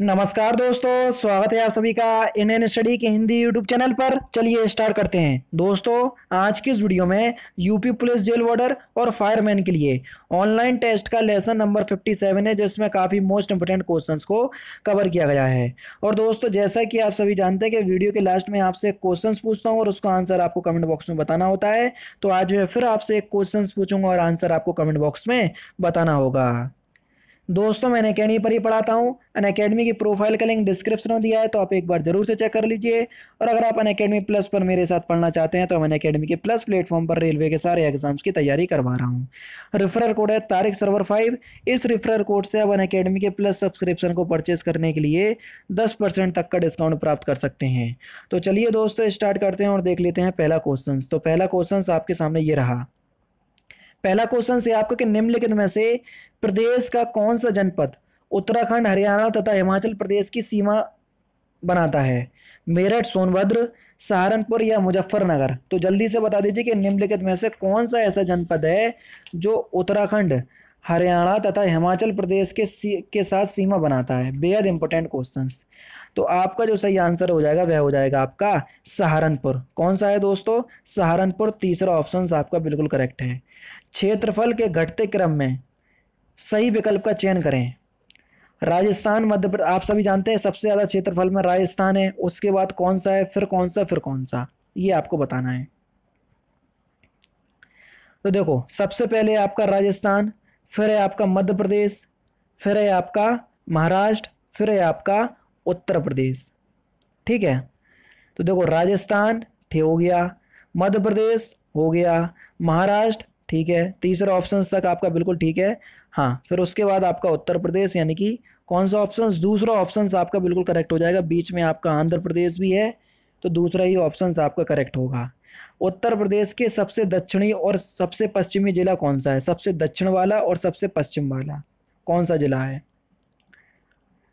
नमस्कार दोस्तों, स्वागत है आप सभी का इंडियन स्टडी के हिंदी यूट्यूब चैनल पर। चलिए स्टार्ट करते हैं। दोस्तों, आज की इस वीडियो में यूपी पुलिस जेल वार्डर और फायरमैन के लिए ऑनलाइन टेस्ट का लेसन नंबर 57 है, जिसमें काफ़ी मोस्ट इंपोर्टेंट क्वेश्चंस को कवर किया गया है। और दोस्तों, जैसा कि आप सभी जानते हैं कि वीडियो के लास्ट में आपसे क्वेश्चन पूछता हूँ और उसका आंसर आपको कमेंट बॉक्स में बताना होता है। तो आज मैं फिर आपसे एक क्वेश्चन पूछूँगा और आंसर आपको कमेंट बॉक्स में बताना होगा। दोस्तों, मैं अकेडमी पर ही पढ़ाता हूँ। अन अकेडमी की प्रोफ़ाइल का लिंक डिस्क्रिप्शन में दिया है तो आप एक बार ज़रूर से चेक कर लीजिए। और अगर आप अन अकेडमी प्लस पर मेरे साथ पढ़ना चाहते हैं तो मैं अकेडमी के प्लस प्लेटफॉर्म पर रेलवे के सारे एग्ज़ाम्स की तैयारी करवा रहा हूँ। रेफरल कोड है तारिक सर्वर फाइव इस रेफरल कोड से आप अन अकेडमी के प्लस सब्सक्रिप्शन को परचेज करने के लिए दस तक का डिस्काउंट प्राप्त कर सकते हैं। तो चलिए दोस्तों स्टार्ट करते हैं और देख लेते हैं पहला क्वेश्चन तो पहला क्वेश्चन आपके सामने ये रहा। पहला क्वेश्चन से आपको कि निम्नलिखित में से प्रदेश का कौन सा जनपद उत्तराखंड, हरियाणा तथा हिमाचल प्रदेश की सीमा बनाता है? मेरठ, सोनभद्र, सहारनपुर या मुजफ्फरनगर? तो जल्दी से बता दीजिए कि निम्नलिखित में से कौन सा ऐसा जनपद है जो उत्तराखंड, हरियाणा तथा हिमाचल प्रदेश के के साथ सीमा बनाता है? बेहद इंपॉर्टेंट क्वेश्चंस तो आपका जो सही आंसर हो जाएगा, वह हो जाएगा आपका सहारनपुर। कौन सा है दोस्तों? सहारनपुर तीसरा ऑप्शन आपका बिल्कुल करेक्ट है। क्षेत्रफल के घटते क्रम में सही विकल्प का चयन करें। राजस्थान, मध्य प्रदेश आप सभी जानते हैं सबसे ज़्यादा क्षेत्रफल में राजस्थान है, उसके बाद कौन सा है, फिर कौन सा, फिर कौन सा? ये आपको बताना है। तो देखो, सबसे पहले आपका राजस्थान, फिर है आपका मध्य प्रदेश, फिर है आपका महाराष्ट्र, फिर है आपका उत्तर प्रदेश। ठीक है? तो देखो, राजस्थान, ठीक हो गया। मध्य प्रदेश, हो गया। महाराष्ट्र, ठीक है? तीसरा ऑप्शन तक आपका बिल्कुल ठीक है। हाँ फिर उसके बाद आपका उत्तर प्रदेश, यानी कि कौन सा ऑप्शन दूसरा ऑप्शन आपका बिल्कुल करेक्ट हो जाएगा। बीच में आपका आंध्र प्रदेश भी है तो दूसरा ही ऑप्शन आपका करेक्ट होगा। उत्तर प्रदेश के सबसे दक्षिणी और सबसे पश्चिमी जिला कौन सा है? सबसे दक्षिण वाला और सबसे पश्चिम वाला। कौन सा जिला है?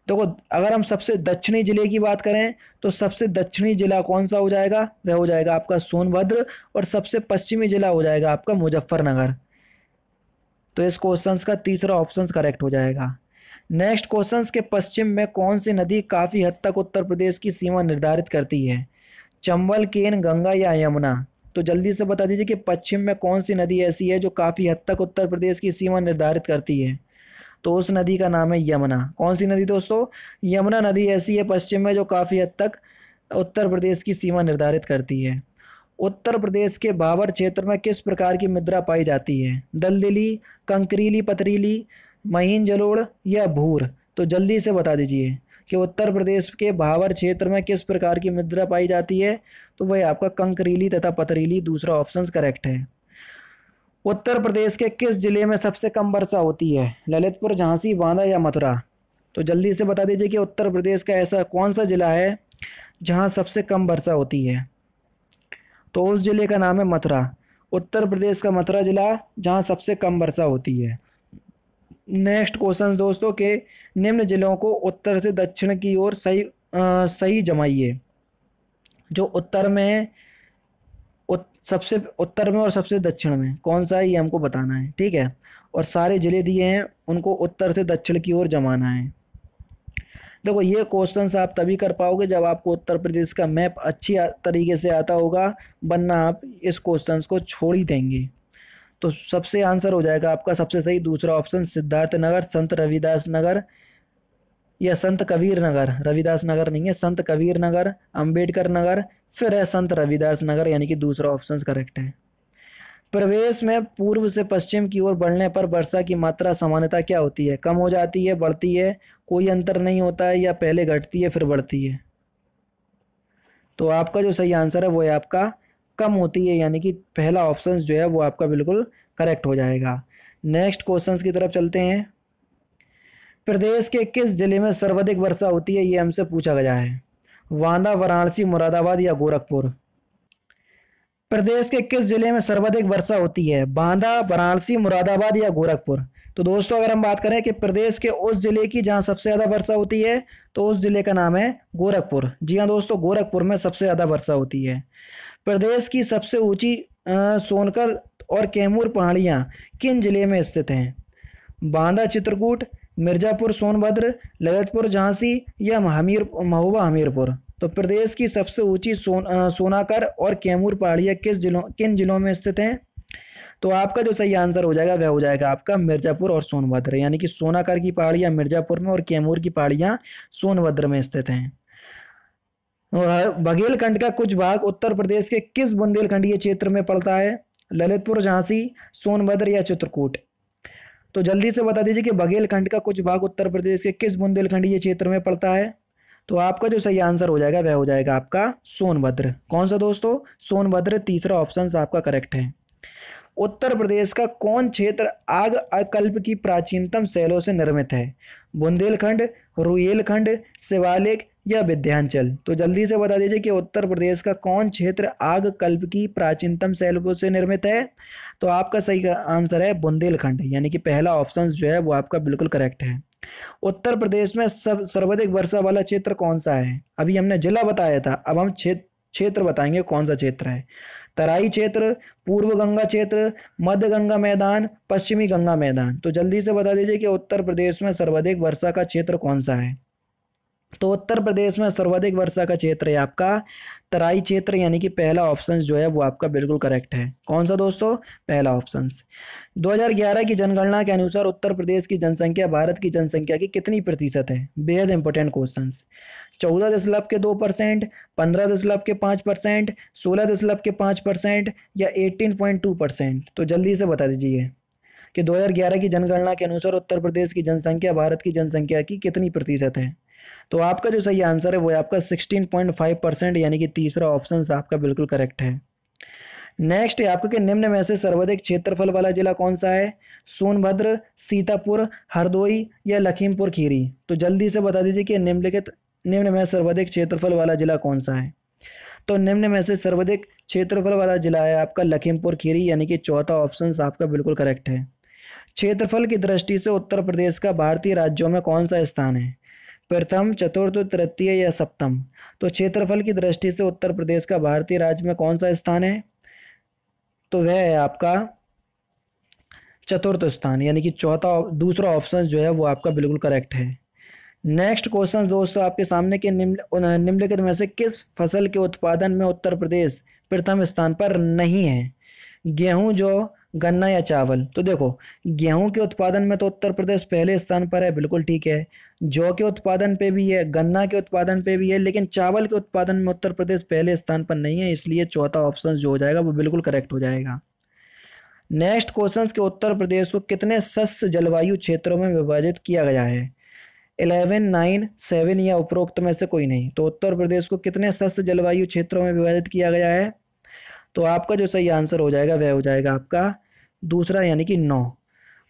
देखो, अगर हम सबसे दक्षिणी ज़िले की बात करें तो सबसे दक्षिणी जिला कौन सा हो जाएगा? वह हो जाएगा आपका सोनभद्र और सबसे पश्चिमी जिला हो जाएगा आपका मुजफ्फरनगर। तो इस क्वेश्चन का तीसरा ऑप्शन करेक्ट हो जाएगा। नेक्स्ट क्वेश्चन के पश्चिम में कौन सी नदी काफ़ी हद तक उत्तर प्रदेश की सीमा निर्धारित करती है? चंबल, केन, गंगा या यमुना? तो जल्दी से बता दीजिए कि पश्चिम में कौन सी नदी ऐसी है जो काफ़ी हद तक उत्तर प्रदेश की सीमा निर्धारित करती है? तो उस नदी का नाम है यमुना। कौन सी नदी दोस्तों? यमुना नदी ऐसी है पश्चिम में जो काफ़ी हद तक उत्तर प्रदेश की सीमा निर्धारित करती है। उत्तर प्रदेश के बाबर क्षेत्र में किस प्रकार की मुद्रा पाई जाती है? दलदली, कंकरीली, पथरीली, महीन जलोड़ या भूर? तो जल्दी से बता दीजिए कि उत्तर प्रदेश के भावर क्षेत्र में किस प्रकार की मुद्रा पाई जाती है? तो वह आपका कंकरीली तथा पथरीली दूसरा ऑप्शन करेक्ट है। उत्तर प्रदेश के किस ज़िले में सबसे कम वर्षा होती है? ललितपुर झांसी बांदा या मथुरा? तो जल्दी से बता दीजिए कि उत्तर प्रदेश का ऐसा कौन सा ज़िला है जहाँ सबसे कम वर्षा होती है? तो उस ज़िले का नाम है मथुरा। उत्तर प्रदेश का मथुरा ज़िला जहाँ सबसे कम वर्षा होती है। नेक्स्ट क्वेश्चन दोस्तों के निम्न जिलों को उत्तर से दक्षिण की ओर सही आ, सही जमाइए। जो उत्तर में है सबसे उत्तर में और सबसे दक्षिण में, कौन सा है ये हमको बताना है, ठीक है? और सारे ज़िले दिए हैं, उनको उत्तर से दक्षिण की ओर जमाना है। देखो, ये क्वेश्चन आप तभी कर पाओगे जब आपको उत्तर प्रदेश का मैप अच्छी तरीके से आता होगा, वरना आप इस क्वेश्चन को छोड़ ही देंगे। तो सबसे आंसर हो जाएगा आपका सबसे सही दूसरा ऑप्शन सिद्धार्थ नगर संत रविदास नगर या संत कबीर नगर रविदास नगर नहीं है, संत कबीर नगर अंबेडकर नगर फिर है संत रविदास नगर, यानी कि दूसरा ऑप्शन करेक्ट है। प्रवेश में पूर्व से पश्चिम की ओर बढ़ने पर वर्षा की मात्रा सामान्यता क्या होती है? कम हो जाती है, बढ़ती है, कोई अंतर नहीं होता है, या पहले घटती है, फिर बढ़ती है। तो आपका जो सही आंसर है, वो है आपका कम होती है, यानी कि पहला ऑप्शन जो है, वो आपका बिल्कुल करेक्ट हो जाएगा। नेक्स्ट क्वेश्चंस की तरफ़ चलते हैं। प्रदेश के किस ज़िले में सर्वाधिक वर्षा होती है, ये हमसे पूछा गया है। वांदा, वाराणसी, मुरादाबाद या गोरखपुर। प्रदेश के किस ज़िले में सर्वाधिक वर्षा होती है? बांदा, वाराणसी, मुरादाबाद या गोरखपुर? तो दोस्तों, अगर हम बात करें कि प्रदेश के उस ज़िले की जहाँ सबसे ज़्यादा वर्षा होती है तो उस ज़िले का नाम है गोरखपुर। जी हाँ दोस्तों, गोरखपुर में सबसे ज़्यादा वर्षा होती है। प्रदेश की सबसे ऊँची सोनकर और कैमूर पहाड़ियाँ किन ज़िले में स्थित हैं? बांदा, चित्रकूट मिर्ज़ापुर, सोनभद्र ललितपुर झांसी या हमीर महोबा, हमीरपुर। तो प्रदेश की सबसे ऊँची सोन सोनाकर और कैमूर पहाड़ियाँ किस जिलों, किन जिलों में स्थित हैं? तो आपका जो सही आंसर हो जाएगा, वह हो जाएगा आपका मिर्ज़ापुर और सोनभद्र। यानी कि सोनाकर की पहाड़ियाँ मिर्ज़ापुर में और कैमूर की पहाड़ियाँ सोनभद्र में स्थित हैं। बघेलखंड का कुछ भाग उत्तर प्रदेश के किस बुंदेलखंडीय क्षेत्र में पड़ता है? ललितपुर, झांसी, सोनभद्र या चित्रकूट? तो जल्दी से बता दीजिए कि बघेलखंड का कुछ भाग उत्तर प्रदेश के किस बुंदेलखंडीय क्षेत्र में पड़ता है? तो आपका जो सही आंसर हो जाएगा, वह हो जाएगा आपका सोनभद्र। कौन सा दोस्तों? सोनभद्र तीसरा ऑप्शन आपका करेक्ट है। उत्तर प्रदेश का कौन क्षेत्र आग अकल्प की प्राचीनतम शैलों से निर्मित है? बुंदेलखंड रुहेलखंड शिवालिक या विध्यांचल। तो जल्दी से बता दीजिए कि उत्तर प्रदेश का कौन क्षेत्र आग कल्प की प्राचीनतम शैलों से निर्मित है? तो आपका सही आंसर है बुंदेलखंड। यानी कि पहला ऑप्शन जो है वो आपका बिल्कुल करेक्ट है। उत्तर प्रदेश में सब, सर्वाधिक वर्षा वाला क्षेत्र कौन सा है? अभी हमने जिला बताया था, अब हम क्षेत्र बताएँगे कौन सा क्षेत्र है। तराई क्षेत्र, पूर्व गंगा क्षेत्र, मध्य गंगा मैदान, पश्चिमी गंगा मैदान। तो जल्दी से बता दीजिए कि उत्तर प्रदेश में सर्वाधिक वर्षा का क्षेत्र कौन सा है? तो उत्तर प्रदेश में सर्वाधिक वर्षा का क्षेत्र है आपका। तराई क्षेत्र यानी कि पहला ऑप्शन जो है वो आपका बिल्कुल करेक्ट है। कौन सा दोस्तों? पहला ऑप्शन 2011 की जनगणना के अनुसार उत्तर प्रदेश की जनसंख्या भारत की जनसंख्या की कितनी प्रतिशत है? बेहद इंपॉर्टेंट क्वेश्चन चौदह दशमलव के दो परसेंट, पंद्रह दशमलव के पाँच परसेंट, सोलह दशमलव के पाँच परसेंट या एटीन पॉइंट टू परसेंट। तो जल्दी से बता दीजिए कि 2011 की जनगणना के अनुसार उत्तर प्रदेश की जनसंख्या भारत की जनसंख्या की कितनी प्रतिशत है? तो आपका जो सही आंसर है वो है आपका सिक्सटीन पॉइंट फाइव परसेंट, यानी कि तीसरा ऑप्शन आपका बिल्कुल करेक्ट है। नेक्स्ट है आपका कि निम्न में से सर्वाधिक क्षेत्रफल वाला जिला कौन सा है? सोनभद्र, सीतापुर, हरदोई या लखीमपुर खीरी? तो जल्दी से बता दीजिए कि निम्नलिखित, निम्न में सर्वाधिक क्षेत्रफल वाला जिला कौन सा है? तो निम्न में से सर्वाधिक क्षेत्रफल वाला जिला है आपका लखीमपुर खीरी, यानी कि चौथा ऑप्शन आपका बिल्कुल करेक्ट है। क्षेत्रफल की दृष्टि से उत्तर प्रदेश का भारतीय राज्यों में कौन सा स्थान है? प्रथम, चतुर्थ, तृतीय या सप्तम। तो क्षेत्रफल की दृष्टि से उत्तर प्रदेश का भारतीय राज्य में कौन सा स्थान है? तो वह है आपका चतुर्थ स्थान, यानी कि चौथा, दूसरा ऑप्शन जो है वो आपका बिल्कुल करेक्ट है। नेक्स्ट क्वेश्चन दोस्तों आपके सामने के निम्न निम्नलिखित में से किस फ़सल के उत्पादन में उत्तर प्रदेश प्रथम स्थान पर नहीं है? गेहूँ, जो, गन्ना या चावल। तो देखो, गेहूँ के उत्पादन में तो उत्तर प्रदेश पहले स्थान पर है, बिल्कुल ठीक है। जौ के उत्पादन पे भी है, गन्ना के उत्पादन पे भी है, लेकिन चावल के उत्पादन में उत्तर प्रदेश पहले स्थान पर नहीं है, इसलिए चौथा ऑप्शन जो हो जाएगा वो बिल्कुल करेक्ट हो जाएगा। नेक्स्ट क्वेश्चन के उत्तर प्रदेश को कितने सस्य जलवायु क्षेत्रों में विभाजित किया गया है? इलेवन नाइन सेवन या उपरोक्त में से कोई नहीं। तो उत्तर प्रदेश को कितने सस्य जलवायु क्षेत्रों में विभाजित किया गया है? तो आपका जो सही आंसर हो जाएगा, वह हो जाएगा आपका दूसरा यानी कि नौ।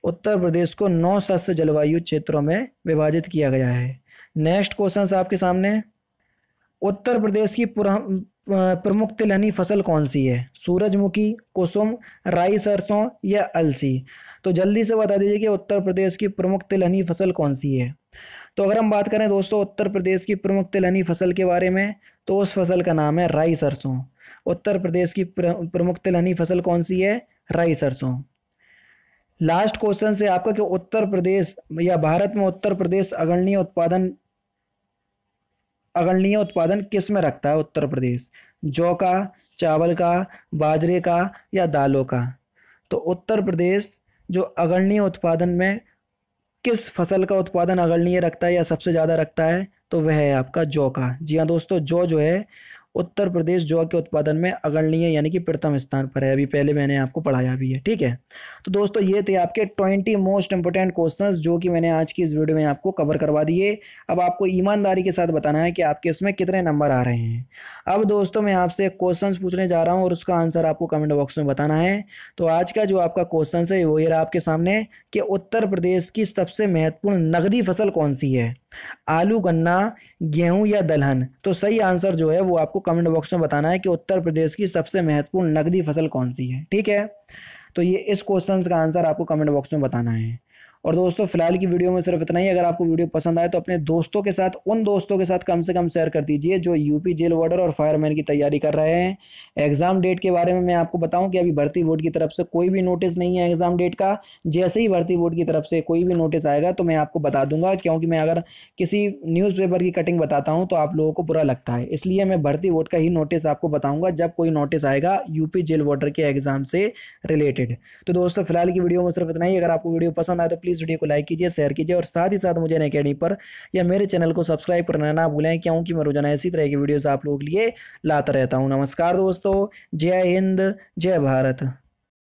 उत्तर प्रदेश को नौ सस्य जलवायु क्षेत्रों में विभाजित किया गया है। नेक्स्ट क्वेश्चन आपके सामने। उत्तर प्रदेश की प्रमुख तिलहनी फ़सल कौन सी है? सूरजमुखी, कुसुम, राई सरसों या अलसी? तो जल्दी से बता दीजिए कि उत्तर प्रदेश की प्रमुख तिलहनी फ़सल कौन सी है? तो अगर हम बात करें दोस्तों उत्तर प्रदेश की प्रमुख तिलहनी फ़सल के बारे में तो उस फ़सल का नाम है राई सरसों। उत्तर प्रदेश की प्रमुख तिलहनी फ़सल कौन सी है? राई सरसों। लास्ट क्वेश्चन से आपका कि उत्तर प्रदेश या भारत में उत्तर प्रदेश अगणनीय उत्पादन अगणनीय उत्पादन किसमें रखता है उत्तर प्रदेश? जौ का, चावल का, बाजरे का या दालों का? तो उत्तर प्रदेश जो अगणनीय उत्पादन में किस फ़सल का उत्पादन अगणनीय रखता है या सबसे ज़्यादा रखता है? तो वह है आपका जौ का। जी हाँ दोस्तों, जौ जो है उत्तर प्रदेश जौ के उत्पादन में अग्रणीय यानी कि प्रथम स्थान पर है। अभी पहले मैंने आपको पढ़ाया भी है, ठीक है? तो दोस्तों, ये थे आपके ट्वेंटी मोस्ट इंपोर्टेंट क्वेश्चंस जो कि मैंने आज की इस वीडियो में आपको कवर करवा दिए। अब आपको ईमानदारी के साथ बताना है कि आपके इसमें कितने नंबर आ रहे हैं। अब दोस्तों, मैं आपसे क्वेश्चन पूछने जा रहा हूँ और उसका आंसर आपको कमेंट बॉक्स में बताना है। तो आज का जो आपका क्वेश्चन है, वो ये आपके सामने कि उत्तर प्रदेश की सबसे महत्वपूर्ण नगदी फ़सल कौन सी है? आलू, गन्ना, गेहूँ या दलहन? तो सही आंसर जो है, वो आपको कमेंट बॉक्स में बताना है कि उत्तर प्रदेश की सबसे महत्वपूर्ण नगदी फ़सल कौन सी है? ठीक है? तो ये इस क्वेश्चन का आंसर आपको कमेंट बॉक्स में बताना है। और दोस्तों, फ़िलहाल की वीडियो में सिर्फ़ इतना ही। अगर आपको वीडियो पसंद आए तो अपने दोस्तों के साथ, उन दोस्तों के साथ कम से कम शेयर कर दीजिए, जो यूपी जेल वार्डर और फायरमैन की तैयारी कर रहे हैं। एग्ज़ाम डेट के बारे में मैं आपको बताऊँ कि अभी भर्ती बोर्ड की तरफ़ से कोई भी नोटिस नहीं है एग्ज़ाम डेट का। जैसे ही भर्ती बोर्ड की तरफ़ से कोई भी नोटिस आएगा तो मैं आपको बता दूँगा, क्योंकि मैं अगर किसी न्यूज़पेपर की कटिंग बताता हूँ तो आप लोगों को बुरा लगता है। इसलिए मैं भर्ती बोर्ड का ही नोटिस आपको बताऊँगा, जब कोई नोटिस आएगा यूपी जेल वार्डर के एग्ज़ाम से रिलेटेड तो दोस्तों, फ़िलहाल की वीडियो में सिर्फ़ इतना ही। अगर आपको वीडियो पसंद आए तो प्लीज़ वीडियो को लाइक कीजिए शेयर कीजिए और साथ ही साथ मुझे अकेडमी पर या मेरे चैनल को सब्सक्राइब करना ना भूलें, क्योंकि मैं रोज़ाना इसी तरह की वीडियोज़ आप लोगों के लिए लाता रहता हूँ। नमस्कार दोस्तों, जय हिंद, जय भारत।